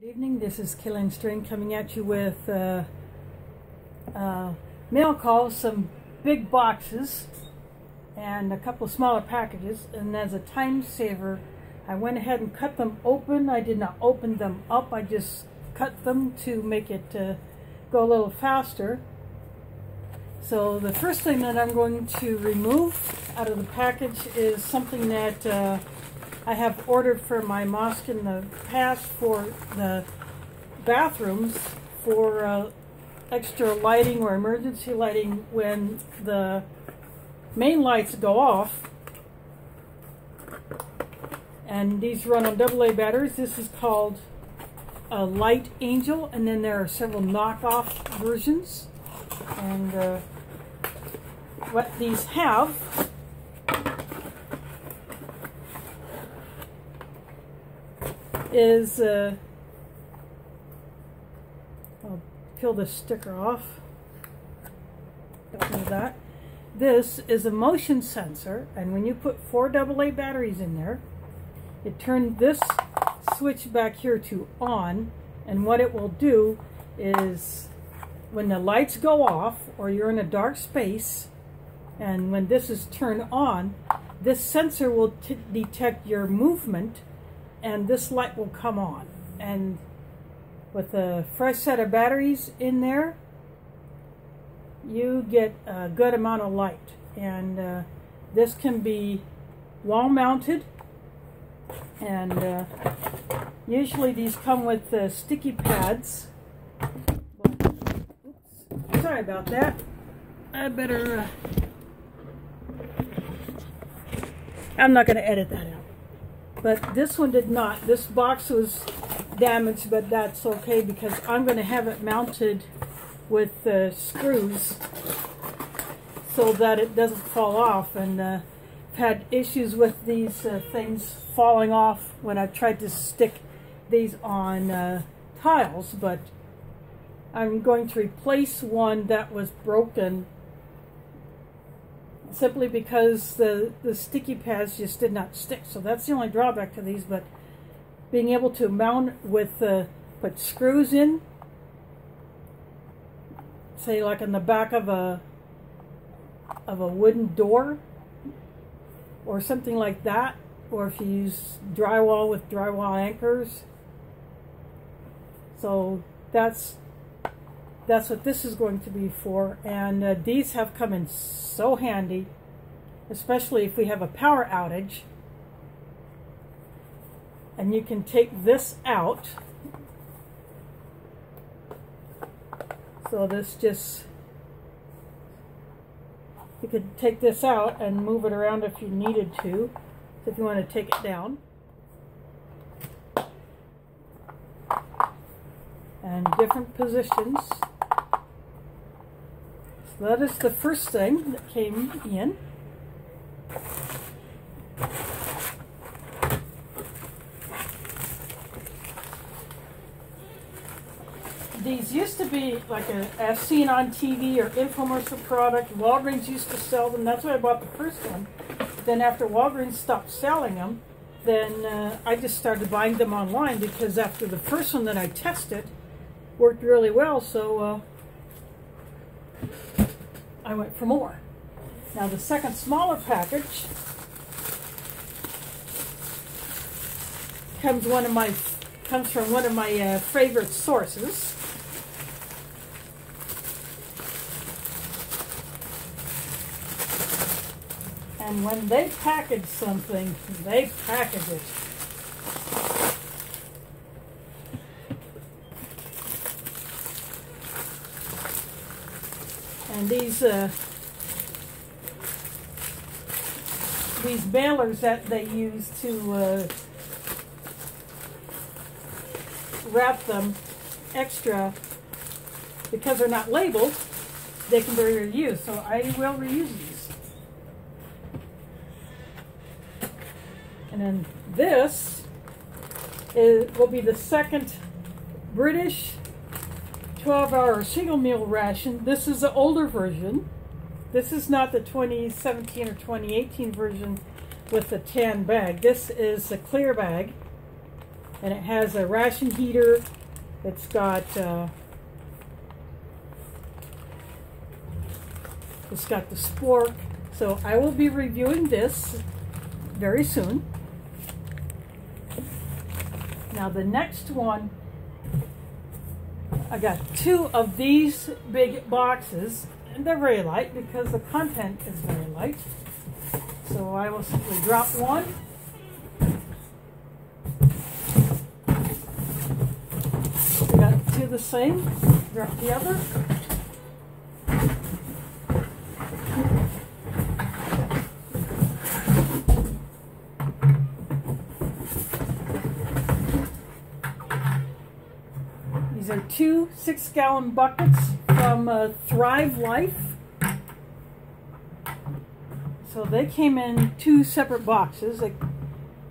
Good evening, this is Kaylynn Strain coming at you with uh, uh, mail calls, some big boxes, and a couple smaller packages. And as a time saver, I went ahead and cut them open. I did not open them up, I just cut them to make it uh, go a little faster. So the first thing that I'm going to remove out of the package is something that uh, I have ordered for my mosque in the past for the bathrooms for uh, extra lighting or emergency lighting when the main lights go off. And these run on AA batteries. This is called a Light Angel, and then there are several knockoff versions. And uh, what these have is uh, I'll peel the sticker off. Don't know that. This is a motion sensor, and when you put four AA batteries in there, it turns this switch back here to on, and what it will do is when the lights go off or you're in a dark space, and when this is turned on, this sensor will detect your movement and this light will come on. And with a fresh set of batteries in there, you get a good amount of light. And uh, this can be wall mounted. And uh, usually these come with uh, sticky pads. Oops, sorry about that. I better... Uh, I'm not going to edit that out. But this one did not. This box was damaged, but that's okay because I'm going to have it mounted with uh, screws so that it doesn't fall off. And uh, I've had issues with these uh, things falling off when I've tried to stick these on uh, tiles, but I'm going to replace one that was broken simply because the, the sticky pads just did not stick. So that's the only drawback to these, but being able to mount with, uh, put screws in, say like in the back of a, of a wooden door, or something like that, or if you use drywall with drywall anchors. So that's that's what this is going to be for. And uh, these have come in so handy, especially if we have a power outage. And you can take this out. So this just, you could take this out and move it around if you needed to, if you want to take it down. And different positions that is the first thing that came in. These used to be like a as seen on TV or infomercial product. Walgreens used to sell them. That's why I bought the first one. Then after Walgreens stopped selling them, then uh, I just started buying them online because after the first one that I tested worked really well. So uh, I went for more. Now the second smaller package comes one of my comes from one of my uh, favorite sources. And when they package something, they package it. These uh, these balers that they use to uh, wrap them extra, because they're not labeled, they can be reused. So I will reuse these. And then this is, will be the second British 12 hour single meal ration. This is the older version. This is not the 2017 or 2018 version with the tan bag. This is the clear bag. And it has a ration heater. It's got uh, it's got the spork. So I will be reviewing this very soon. Now the next one, I got two of these big boxes, and they're very light because the content is very light. So I will simply drop one. We got two the same, drop the other. These are two six gallon buckets from uh, Thrive Life. So they came in two separate boxes. Like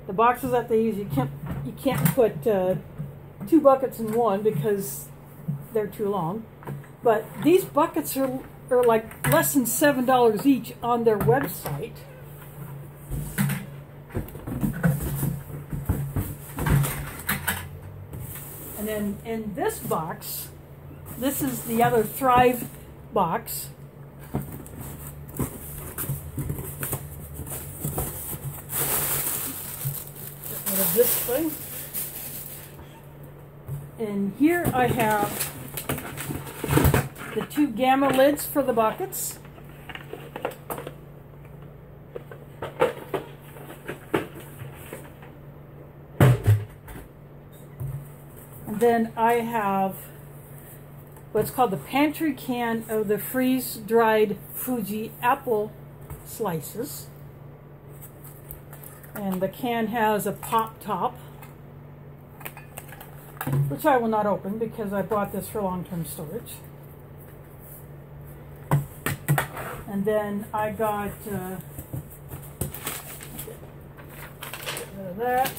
the boxes that they use, you can't you can't put uh, two buckets in one because they're too long. But these buckets are are like less than seven dollars each on their website. And then in this box, this is the other Thrive box. Get rid of this thing. And here I have the two gamma lids for the buckets. Then I have what's called the pantry can of the freeze-dried Fuji apple slices. And the can has a pop top, which I will not open because I bought this for long-term storage. And then I got uh, that.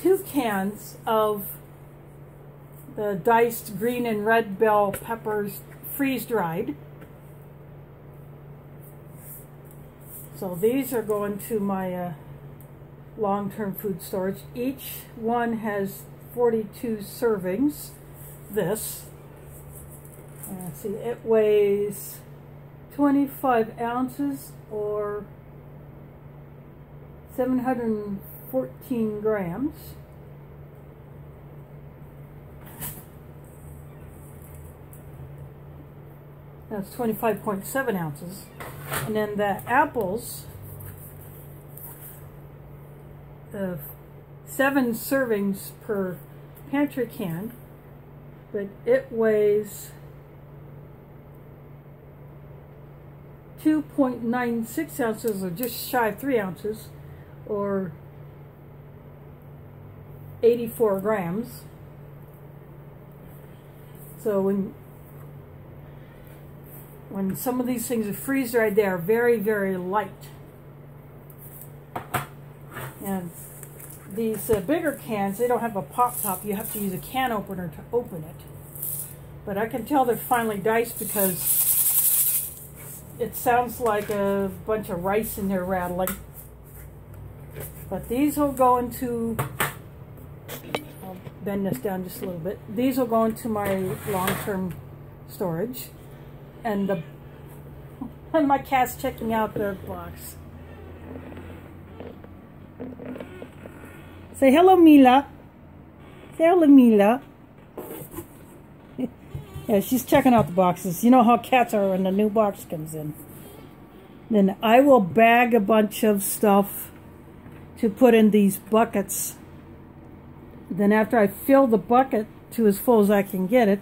Two cans of the diced green and red bell peppers freeze dried. So these are going to my uh, long-term food storage. Each one has 42 servings. This, uh, see, it weighs 25 ounces or 714 grams. That's 25.7 ounces. And then the apples of seven servings per pantry can, but it weighs 2.96 ounces or just shy of 3 ounces or 84 grams. So when when some of these things are freeze dried, they are very, very light. And these uh, bigger cans, they don't have a pop top. You have to use a can opener to open it. But I can tell they're finely diced because it sounds like a bunch of rice in there rattling. But these will go into, I'll bend this down just a little bit. These will go into my long-term storage. And the, and my cat's checking out their box. Say hello, Mila. Say hello, Mila. yeah, she's checking out the boxes. You know how cats are when the new box comes in. Then I will bag a bunch of stuff to put in these buckets. Then after I fill the bucket to as full as I can get it,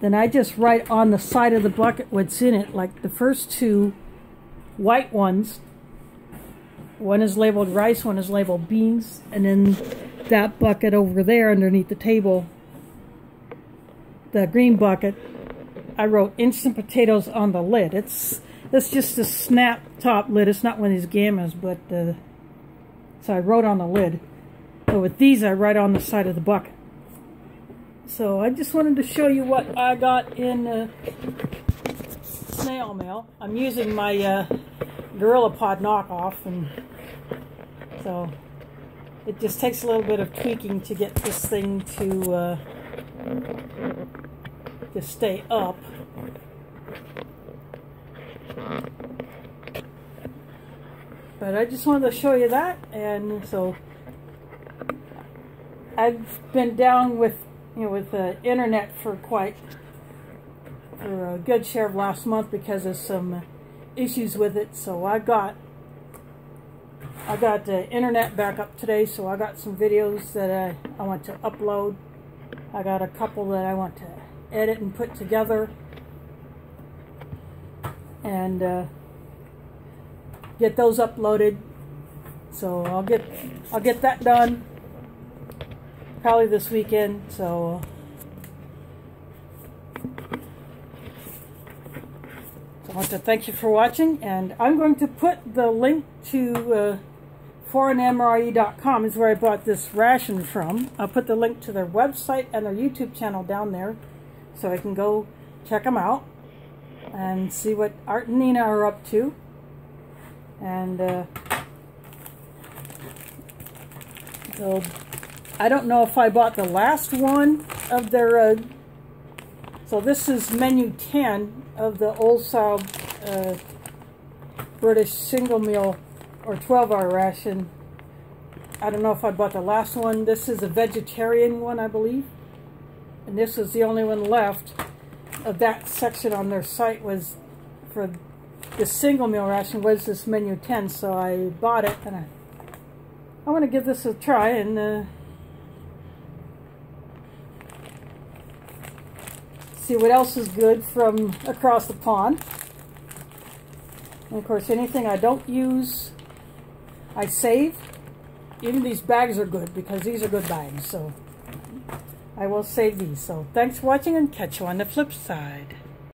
then I just write on the side of the bucket what's in it. Like the first two white ones one is labeled rice, one is labeled beans, and then that bucket over there underneath the table, the green bucket, I wrote instant potatoes on the lid. It's it's just a snap top lid. It's not one of these gammas, but uh, so I wrote on the lid. But with these, I write on the side of the bucket. So I just wanted to show you what I got in uh, snail mail. I'm using my uh, Gorilla Pod knockoff, and so it just takes a little bit of tweaking to get this thing to uh, to stay up. But I just wanted to show you that, and so I've been down with you know with the internet for quite for a good share of last month because of some issues with it. So I got I got the internet back up today, so I got some videos that I, I want to upload. I got a couple that I want to edit and put together. And uh, get those uploaded. So I'll get I'll get that done probably this weekend. So I want to thank you for watching, and I'm going to put the link to uh, foreignmre.com is where I bought this ration from. I'll put the link to their website and their YouTube channel down there so I can go check them out and see what Art and Nina are up to. And uh, so I don't know if I bought the last one of their, uh, so this is menu 10 of the old style uh, British single meal or 12 hour ration. I don't know if I bought the last one. This is a vegetarian one, I believe. And this was the only one left of that section on their site was for the single meal ration was this menu 10 so I bought it and I, I want to give this a try and uh, see what else is good from across the pond. And of course anything I don't use I save. Even these bags are good because these are good bags so. I will save these so. Thanks for watching and catch you on the flip side